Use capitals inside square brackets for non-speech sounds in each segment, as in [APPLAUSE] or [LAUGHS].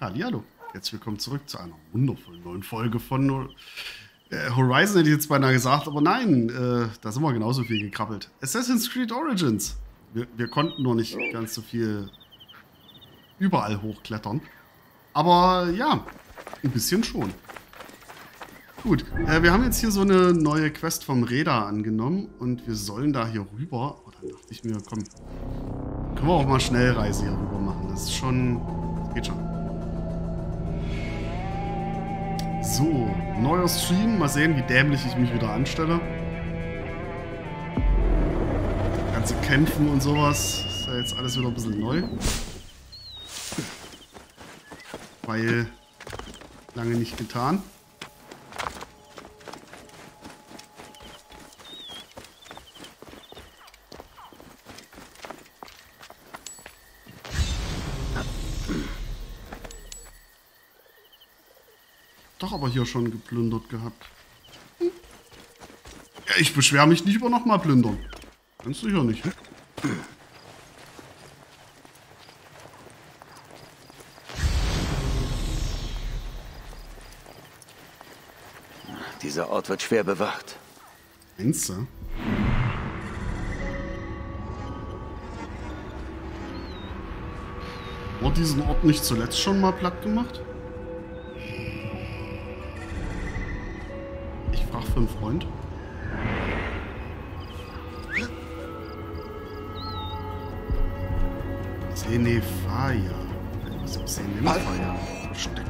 Hallihallo, herzlich willkommen zurück zu einer wundervollen neuen Folge von äh, Horizon, hätte ich jetzt beinahe gesagt, aber nein, äh, da sind wir genauso viel gekrabbelt. Assassin's Creed Origins. Wir, wir konnten nur nicht ganz so viel überall hochklettern. Aber ja, ein bisschen schon. Gut, äh, wir haben jetzt hier so eine neue Quest vom Räder angenommen und wir sollen da hier rüber. Oh, dann dachte ich mir, komm, können wir auch mal Schnellreise hier rüber machen. Das ist schon, das geht schon. So, neuer Stream. Mal sehen, wie dämlich ich mich wieder anstelle. Ganze Kämpfen und sowas ist ja jetzt alles wieder ein bisschen neu. Weil lange nicht getan. Doch aber hier schon geplündert gehabt. Ja, ich beschwere mich nicht über nochmal plündern. Ganz sicher nicht. Dieser Ort wird schwer bewacht. Meinst du? Wurde diesen Ort nicht zuletzt schon mal platt gemacht? Für Freund. Senefaya. Was ist Senefaya? Versteck.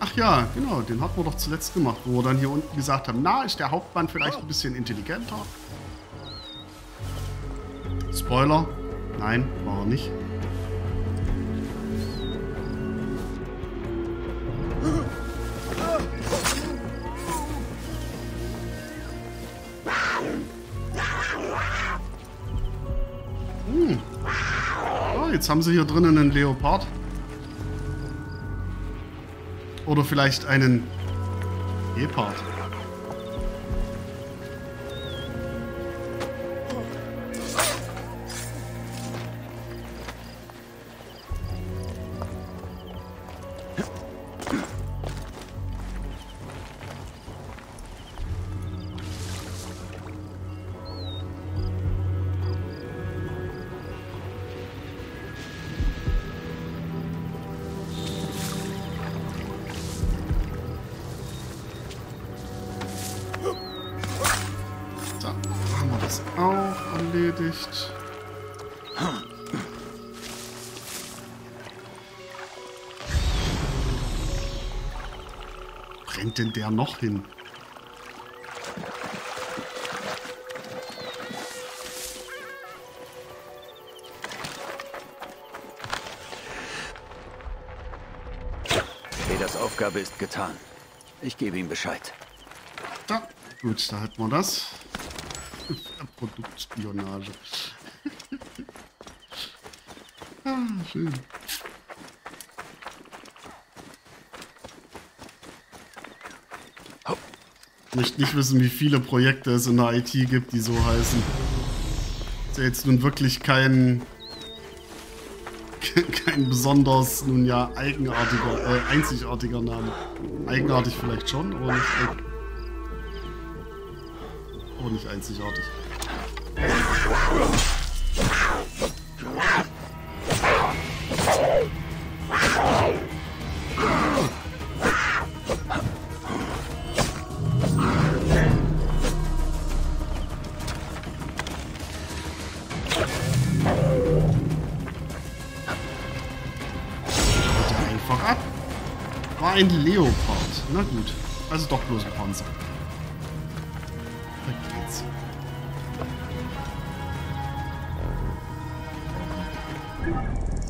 Ach ja, genau, den hatten wir doch zuletzt gemacht, wo wir dann hier unten gesagt haben, na, ist der Hauptmann vielleicht ein bisschen intelligenter? Spoiler, nein, war er nicht. Haben sie hier drinnen einen Leopard. Oder vielleicht einen Gepard. Brennt denn der noch hin? Pedas Aufgabe ist getan. Ich gebe ihm Bescheid. Da, gut, da hätten wir das. Produktspionage. [LAUGHS] ah, schön. Ich möchte nicht wissen, wie viele Projekte es in der IT gibt, die so heißen. Ist ja jetzt nun wirklich kein [LAUGHS] kein besonders nun ja eigenartiger, äh, einzigartiger Name. Eigenartig vielleicht schon, aber nicht, aber nicht einzigartig. Ein Leopard. Na gut. Also doch bloß ein Panzer. Da geht's.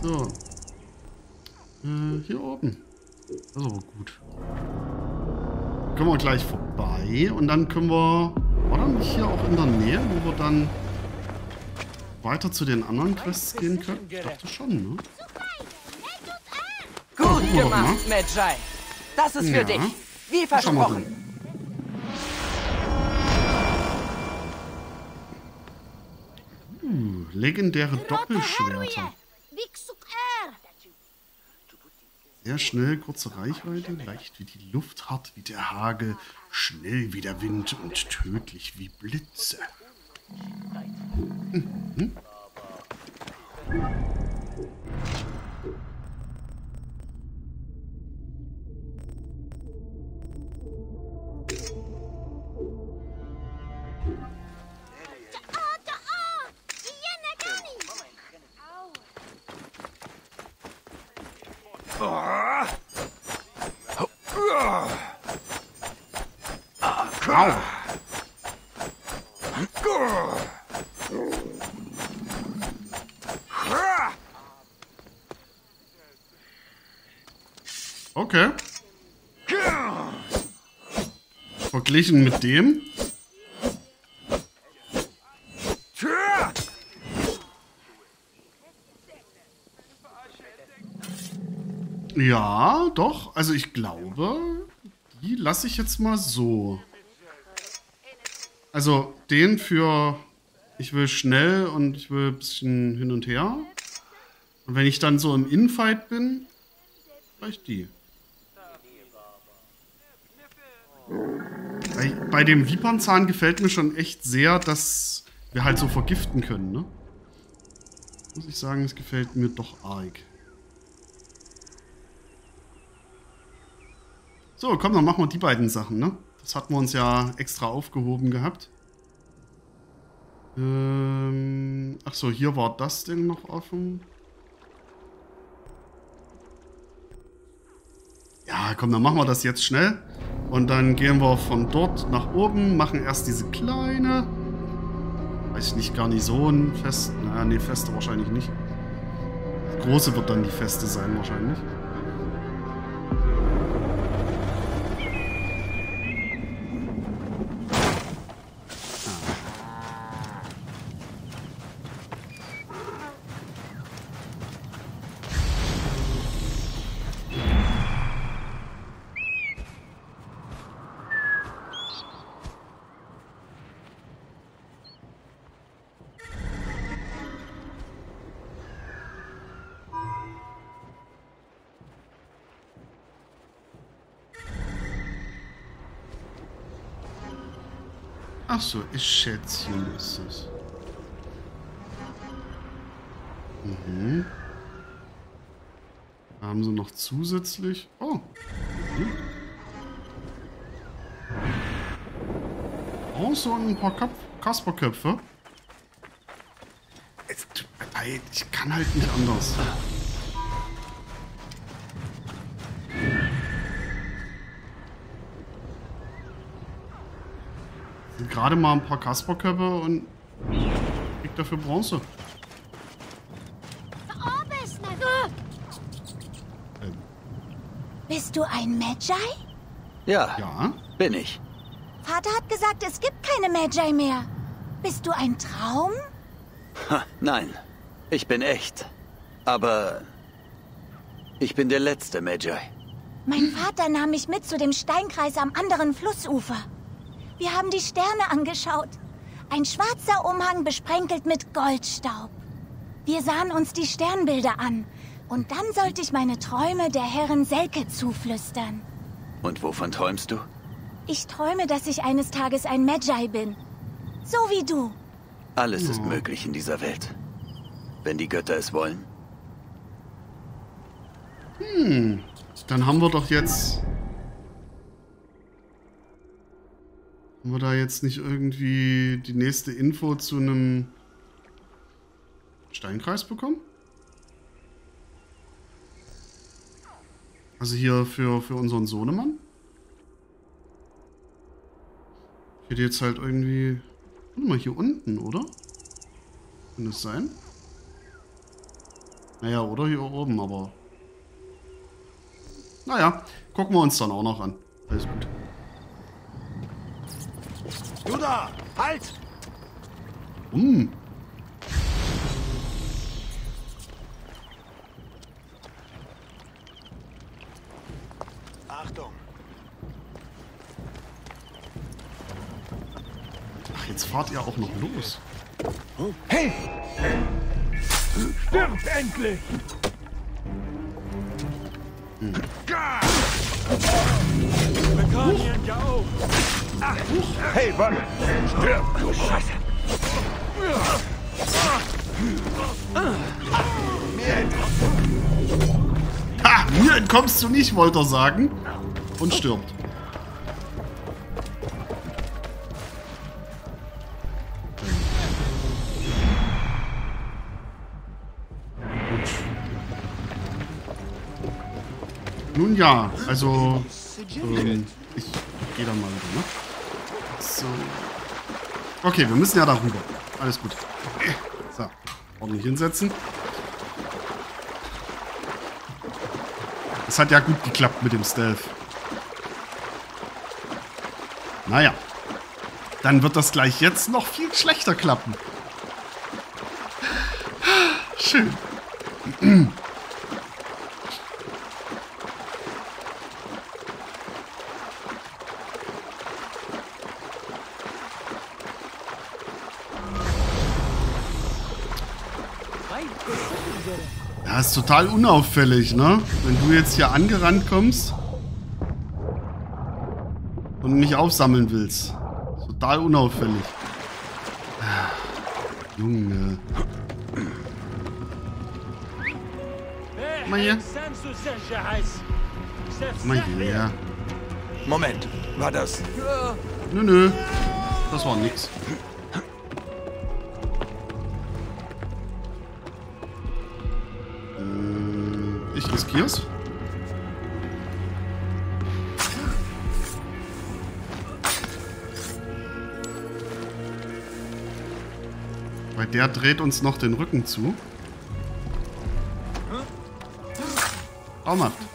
So. Äh, hier oben. Das ist aber gut. Können wir gleich vorbei und dann können wir... War dann nicht hier auch in der Nähe, wo wir dann weiter zu den anderen Quests gehen können? Ich dachte schon, ne? Gut gemacht, Medjay. Das ist für Ja. dich. Wie versprochen. Hm. legendäre Doppelschwerter. Sehr schnell, kurze Reichweite, leicht wie die Luft, hart wie der Hagel, schnell wie der Wind und tödlich wie Blitze. Mhm. Okay. Verglichen mit dem. Ja, doch. Also ich glaube, die lasse ich jetzt mal so. Also den für ich will schnell und ich will ein bisschen hin und her. Und wenn ich dann so im Infight bin, vielleicht die. Bei, dem Vipernzahn gefällt mir schon echt sehr, dass wir halt so vergiften können, ne? Muss ich sagen, es gefällt mir doch arg. So, komm, dann machen wir die beiden Sachen, ne? Das hatten wir uns ja extra aufgehoben gehabt. Ähm, ach so, hier war das Ding noch offen. Ja, komm, dann machen wir das jetzt schnell. Und dann gehen wir von dort nach oben, machen erst diese kleine. Weiß ich nicht, gar nicht so ein Fest. Naja, nee, Feste wahrscheinlich nicht. Das große wird dann die Feste sein wahrscheinlich. So, ist Schätzchen ist es. Mhm. Haben sie noch zusätzlich... Oh. Mhm. Oh, so ein paar Köpf Kasperköpfe. Ich kann halt nicht anders. Gerade mal ein paar Kasperköpfe und kriegt dafür Bronze. Ähm. Bist du ein Magi? Ja, Ja? bin ich. Vater hat gesagt, es gibt keine Magi mehr. Bist du ein Traum? Ha, nein, ich bin echt. Aber ich bin der letzte Magi. Mein Vater nahm mich mit zu dem Steinkreis am anderen Flussufer. Wir haben die Sterne angeschaut. Ein schwarzer Umhang besprenkelt mit Goldstaub. Wir sahen uns die Sternbilder an. Und dann sollte ich meine Träume der Herrin Selke zuflüstern. Und wovon träumst du? Ich träume, dass ich eines Tages ein Magi bin. So wie du. Alles ist möglich in dieser Welt. Wenn die Götter es wollen. Hm. Dann haben wir doch jetzt... Haben wir da jetzt nicht irgendwie die nächste Info zu einem Steinkreis bekommen? Also hier für, für unseren Sohnemann? Ich hätte jetzt halt irgendwie... Warte mal, hier unten, oder? Kann das sein? Naja, oder hier oben, aber... Naja, gucken wir uns dann auch noch an. Alles gut. Du da! Halt! Hm. Achtung! Ach, jetzt fahrt ihr auch noch los. Hey! Stirbt endlich! Mekanien ja auch. Hey, warte! Stirb, du Scheiße! Ha! Mir entkommst du nicht, wollte er sagen. Und stirbt. Nun ja, also ähm, ich gehe dann mal. Okay, wir müssen ja darüber. Alles gut. So, ordentlich hinsetzen. Es hat ja gut geklappt mit dem Stealth. Naja. Dann wird das gleich jetzt noch viel schlechter klappen. Schön. Ja, ist total unauffällig, ne? Wenn du jetzt hier angerannt kommst und mich aufsammeln willst. Total unauffällig. Ah, Junge. Mal hier. Mal hier. Moment, war das? Nö, nö. Das war nix. Äh, Ich riskier's. Weil der dreht uns noch den Rücken zu. Traumhaft.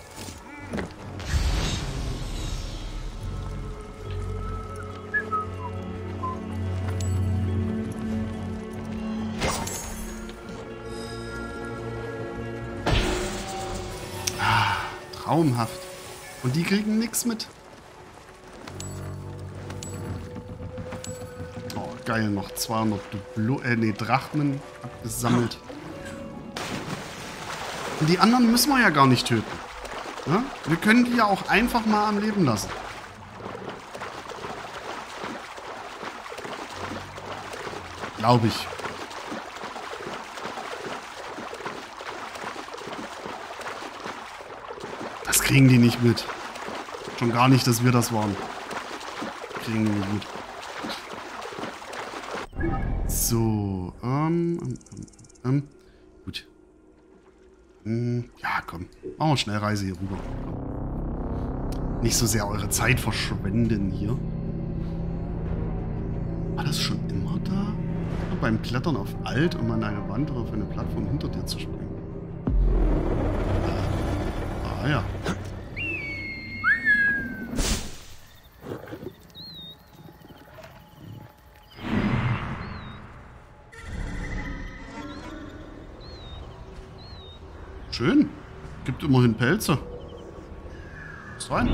Traumhaft. Und die kriegen nichts mit. Oh, geil, noch 200 Dublo äh, nee, Drachmen abgesammelt. Und die anderen müssen wir ja gar nicht töten. Ja? Wir können die ja auch einfach mal am Leben lassen. Glaube ich. Kriegen die nicht mit. Schon gar nicht, dass wir das waren. Kriegen die nicht mit. So, ähm, ähm, ähm, ähm. gut. Hm, ja, komm. Machen wir Schnellreise hier rüber. Nicht so sehr eure Zeit verschwenden hier. War das schon immer da? Beim Klettern auf Alt, um an eine Wand oder auf eine Plattform hinter dir zu springen. Ah. Schön. Gibt immerhin Pelze. Was rein?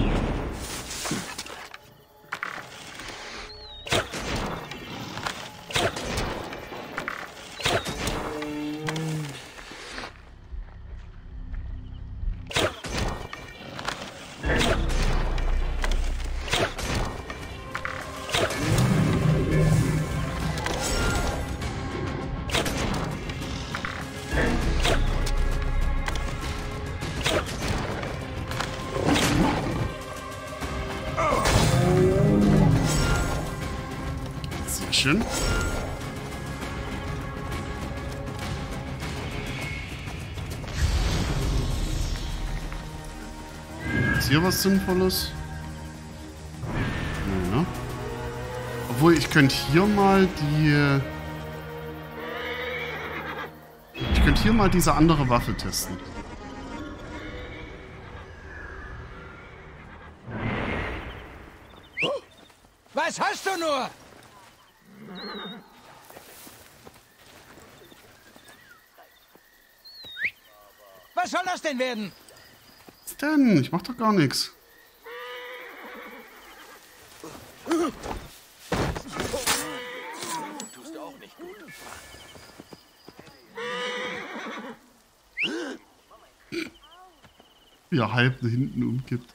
Schön. Ist hier was Sinnvolles? Ne? Obwohl, ich könnte hier mal die... Ich könnte hier mal diese andere Waffe testen. Was hast du nur? Was soll das denn werden? Was denn? Ich mach doch gar nichts. Wie er halb hinten umkippt.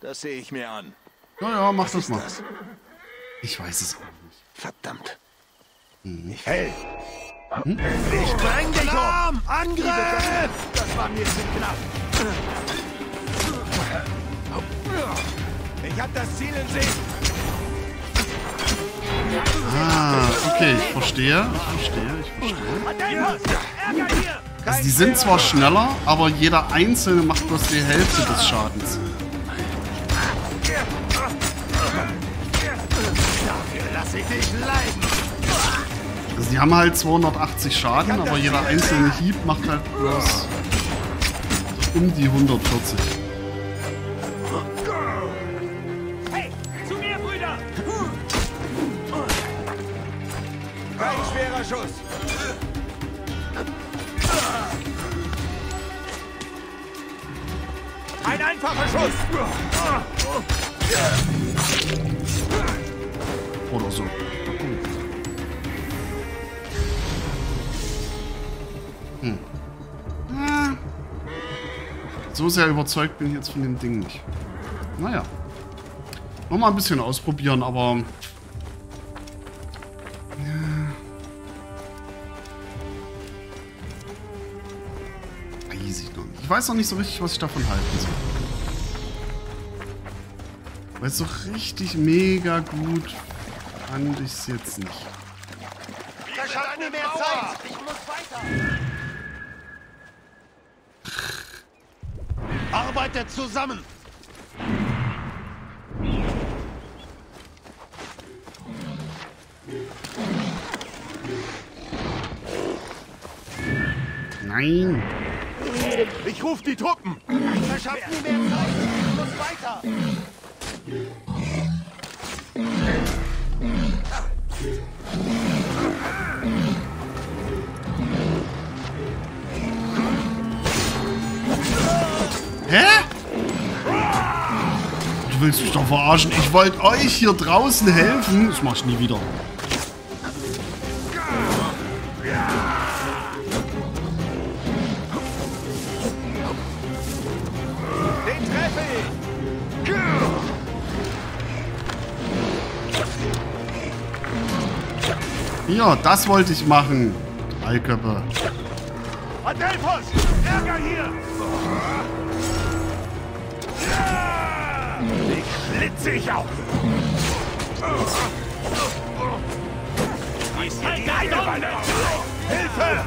Das sehe ich mir an. Ja, ja, mach das ist mal. das? Ich weiß es auch nicht. Verdammt. Hm. Hey! Ich spreng dich um! Angriff! Das war mir zu knapp. Ich hab das Ziel in Sicht. Ah, okay, ich verstehe. Ich verstehe, ich verstehe. Ärger hier! Also die sind zwar schneller, aber jeder einzelne macht bloß die Hälfte des Schadens. Lass ich dich leiden. Also die haben halt 280 Schaden, aber jeder einzelne Hieb macht halt bloß so um die 140. Hey, zu mir, Brüder! Kein schwerer Schuss. Ein einfacher Schuss. So sehr überzeugt bin ich jetzt von dem Ding nicht. Naja. Noch mal ein bisschen ausprobieren, aber... Ja. Weiß ich. Ich weiß noch nicht so richtig, was ich davon halten soll. Weil so richtig mega gut fand ich es jetzt nicht. Verschafft mir mehr Zeit. Ich muss weiter. Arbeitet zusammen. Nein. Ich rufe die Truppen. Verschafft mir mehr Zeit. Ich muss weiter. Du willst mich doch verarschen. Ich wollte euch hier draußen helfen. Das mach ich nie wieder. Ja, das wollte ich machen. Eiköppe. Adelphos! Ärger hier! Schlitze ich auf! Hilfe!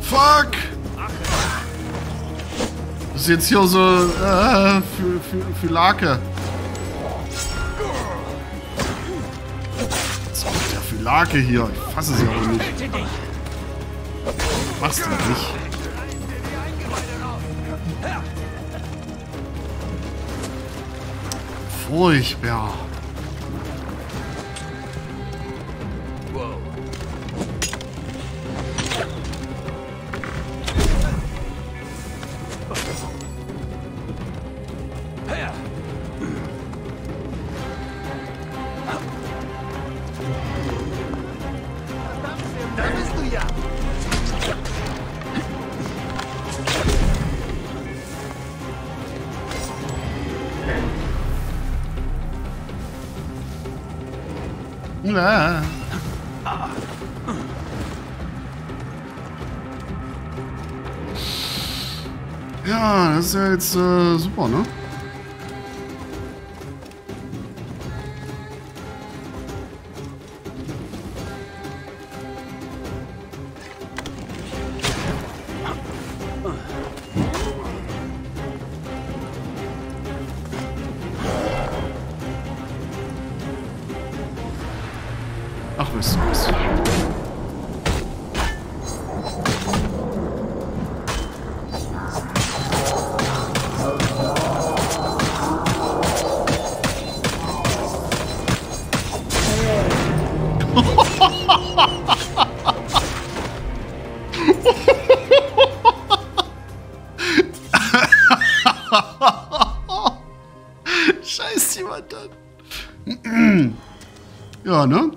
Fuck! Das ist jetzt hier so äh, für, für, für Lake. Was macht der für Lake hier? Ich fasse sie auch nicht. Machst du nicht. Furchtbar. Da bist du ja! Ja. Ja, das ist ja jetzt äh, super, ne?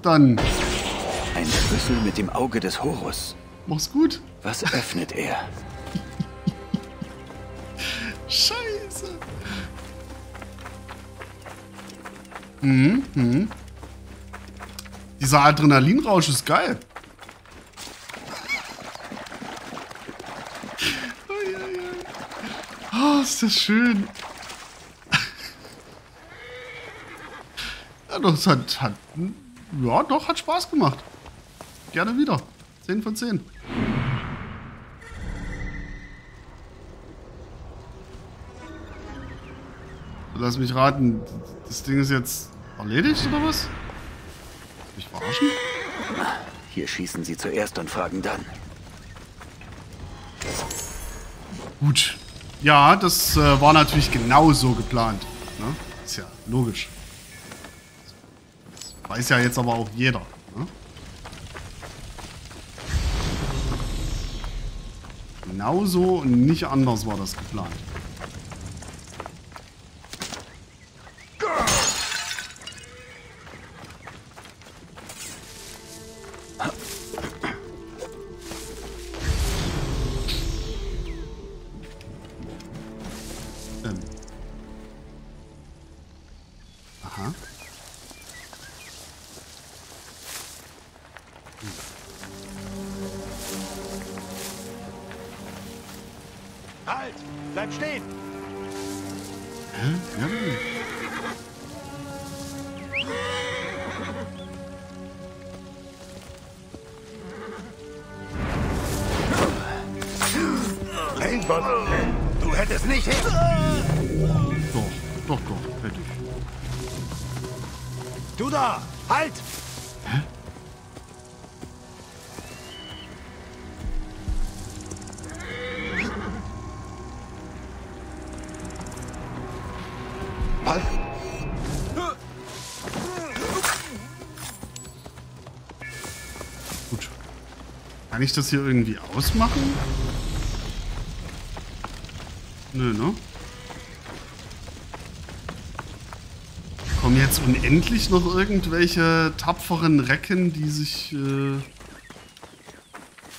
Dann Ein Schlüssel mit dem Auge des Horus. mach's gut. Was öffnet er? [LAUGHS] Scheiße. Mhm, mhm. Dieser Adrenalinrausch ist geil. Oh, ist das schön. [LAUGHS] Ja, doch, es hat, hat, ja, doch, hat Spaß gemacht. Gerne wieder. 10 von 10. Lass mich raten, das Ding ist jetzt erledigt oder was? Mich verarschen? Hier schießen sie zuerst und fragen dann. Gut. Ja, das äh, war natürlich genau so geplant. Ne? Ist ja logisch. Weiß ja jetzt aber auch jeder. Ne? Genau so und nicht anders war das geplant. Bleib stehen! Hä? Ja, dann. Hey? Du hättest nicht hin... Doch, doch, doch, hätte ich. Du da! Halt! Kann ich das hier irgendwie ausmachen? Nö, ne? Kommen jetzt unendlich noch irgendwelche tapferen Recken, die sich äh,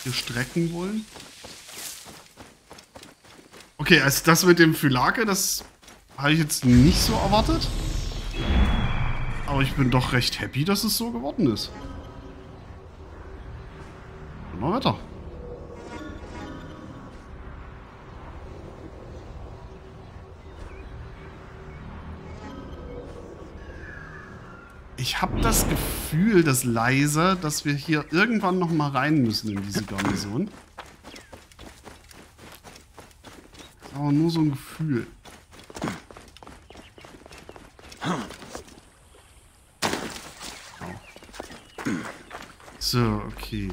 hier strecken wollen? Okay, also das mit dem Phylake, das habe ich jetzt nicht so erwartet. Aber ich bin doch recht happy, dass es so geworden ist. Ich habe das Gefühl, das leise, dass wir hier irgendwann noch mal rein müssen in diese Garnison. Ist Aber nur so ein Gefühl. So, okay.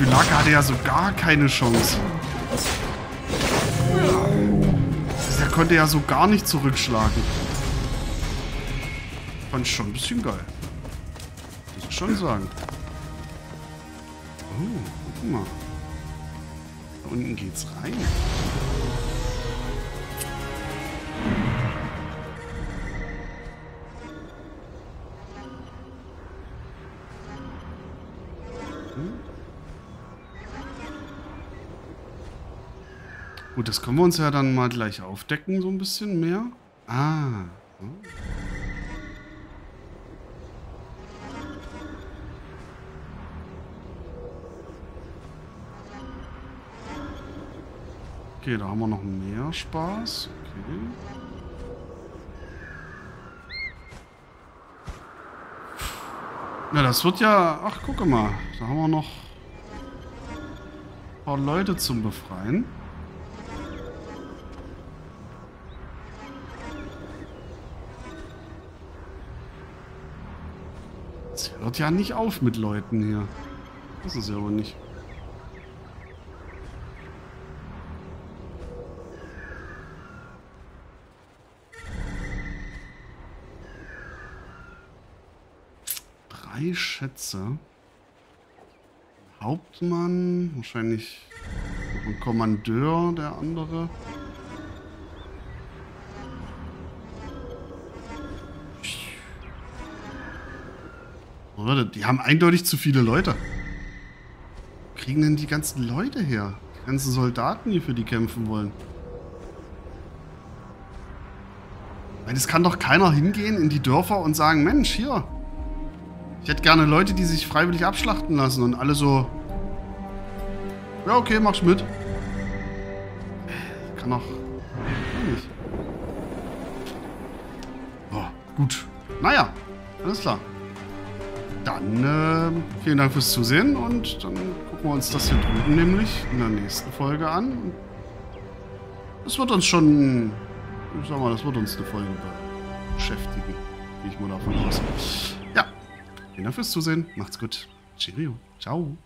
Phylake hatte ja so gar keine Chance. Der konnte ja so gar nicht zurückschlagen. Fand ich schon ein bisschen geil. Muss ich schon sagen. Oh, guck mal. Da unten geht's rein. Das können wir uns ja dann mal gleich aufdecken, so ein bisschen mehr. Ah. Okay, da haben wir noch mehr Spaß. Okay. Na, das wird ja... Ach, gucke mal. Da haben wir noch ein paar Leute zum Befreien. Hört ja nicht auf mit Leuten hier. Das ist ja aber nicht. Drei Schätze. Hauptmann, wahrscheinlich ein Kommandeur, der andere. Leute, die haben eindeutig zu viele Leute. Wo kriegen denn die ganzen Leute her? Die ganzen Soldaten, die für die kämpfen wollen. Weil es kann doch keiner hingehen in die Dörfer und sagen, Mensch, hier. Ich hätte gerne Leute, die sich freiwillig abschlachten lassen und alle so. Ja, okay, mach's mit. Kann doch. Nicht. Oh, gut. Naja, alles klar. Dann äh, vielen Dank fürs Zusehen und dann gucken wir uns das hier drüben nämlich in der nächsten Folge an. Das wird uns schon, ich sag mal, das wird uns eine Folge beschäftigen. Gehe ich mal davon aus. Ja, vielen Dank fürs Zusehen. Macht's gut. Cheerio. Ciao.